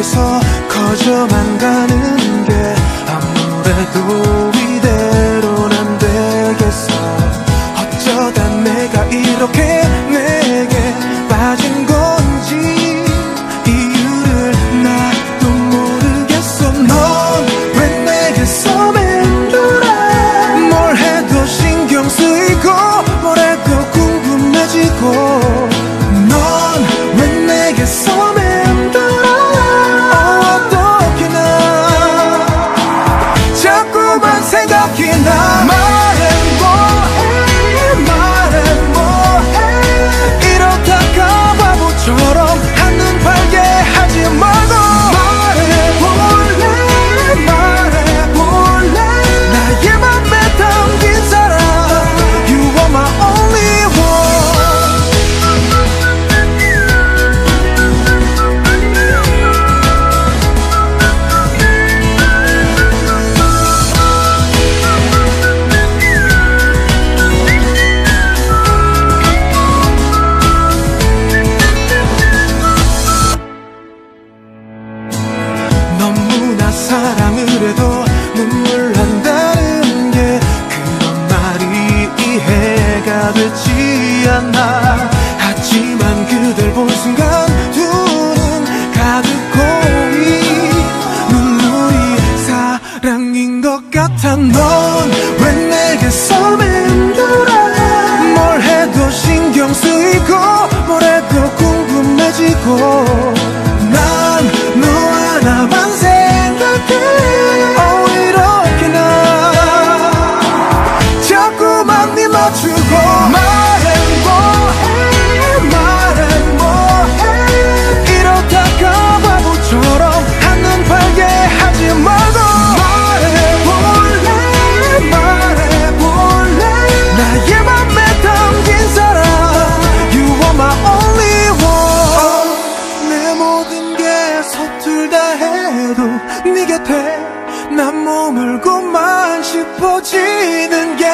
내게서 커져만 가는 게 아무래도 그래도 눈물 난다는 게 그런 말이 이해가 되지 않아. 하지만 그댈 본 순간 두 눈 가득 고이 눈물이 사랑인 것 같아. 넌 왜 내게서 맴돌아 뭘 해도 신경 쓰이고 뭘 해도 궁금해지고 둘 다 해도 네 곁에 난 머물고만 싶어지는 게